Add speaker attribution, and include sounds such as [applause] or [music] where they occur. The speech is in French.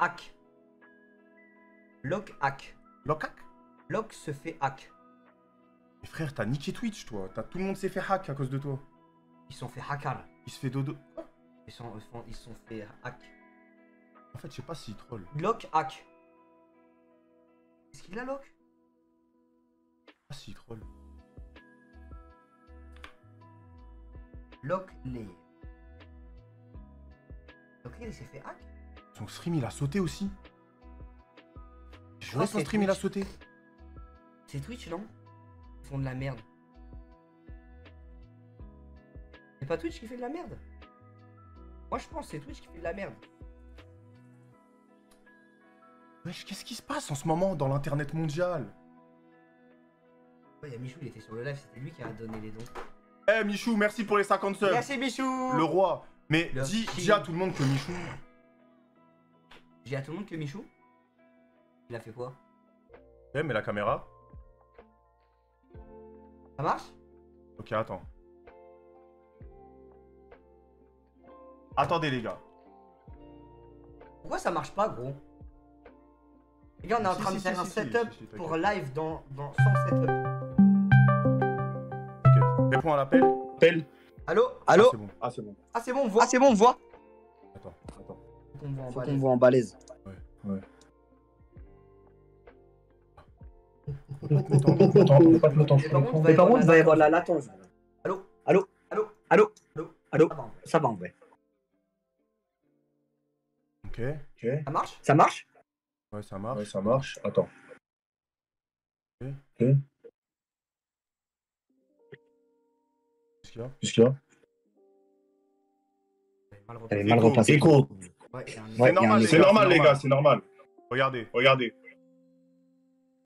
Speaker 1: hack. Lock hack.
Speaker 2: Locac
Speaker 1: Lock se fait hack.
Speaker 2: Mais frère, t'as niqué Twitch, toi. T'as tout le monde s'est fait hack à cause de toi.
Speaker 1: Ils sont fait hacker.
Speaker 2: Il se fait dodo.
Speaker 1: Ils sont, ils sont, ils sont fait hack.
Speaker 2: En fait, je sais pas s'il troll.
Speaker 1: Lock hack. Est-ce qu'il a lock
Speaker 2: pas s'il troll.
Speaker 1: Lock les. Lock il s'est fait hack?
Speaker 2: Son stream, il a sauté aussi. Je
Speaker 1: que
Speaker 2: son stream, il a sauté.
Speaker 1: C'est Twitch, non? Ils font de la merde. C'est pas Twitch qui fait de la merde? Moi je pense que c'est Twitch qui fait de la merde.
Speaker 2: Wesh, qu'est-ce qui se passe en ce moment dans l'internet mondial?
Speaker 1: Ouais, il y a Michou, il était sur le live, c'était lui qui a donné les dons.
Speaker 2: Eh, Michou, merci pour les 50 subs.
Speaker 1: Merci Michou
Speaker 2: Le roi. Mais
Speaker 1: Le
Speaker 2: dis, dis à tout le monde que Michou.
Speaker 1: J'ai à tout le monde que Michou Il a fait quoi?
Speaker 2: Eh, mais la caméra.
Speaker 1: Ça marche?
Speaker 2: Ok, attends. Attendez, les gars.
Speaker 1: Pourquoi ça marche pas gros? Les gars on est en
Speaker 2: Si,
Speaker 1: train
Speaker 2: si,
Speaker 1: de
Speaker 2: si,
Speaker 1: faire un
Speaker 2: si,
Speaker 1: setup
Speaker 2: si, si,
Speaker 1: pour live dans, dans sans setup.
Speaker 2: Réponds à l'appel.
Speaker 3: Appel.
Speaker 1: Allô?
Speaker 2: Ah,
Speaker 1: Allô?
Speaker 2: c'est bon.
Speaker 3: Ah, c'est bon.
Speaker 1: Ah c'est bon on voit
Speaker 3: Ah, c'est bon, on voit.
Speaker 2: Attends, attends.
Speaker 1: Faut qu'on voit en
Speaker 3: balèze. [laughs]
Speaker 2: Attends,
Speaker 3: Attends, pas de longtemps.
Speaker 1: Mais par contre,
Speaker 3: il va y avoir
Speaker 1: la
Speaker 3: la latence.
Speaker 1: Allô?
Speaker 3: Allô?
Speaker 1: Allô?
Speaker 3: Allô?
Speaker 1: Allô?
Speaker 3: Ça va en vrai.
Speaker 2: Ok.
Speaker 1: Ça marche?
Speaker 3: Ça marche?
Speaker 2: Ouais, ça marche.
Speaker 3: Ouais, ça marche. Attends.
Speaker 2: Ok. Qu'est-ce qu'il y a?
Speaker 3: Qu'est-ce qu'il y a? Elle est mal repassée.
Speaker 4: Écho.
Speaker 1: Ouais,
Speaker 2: C'est normal,
Speaker 4: les
Speaker 2: normal,
Speaker 4: gars, c'est normal.
Speaker 2: Regardez.
Speaker 4: Regardez.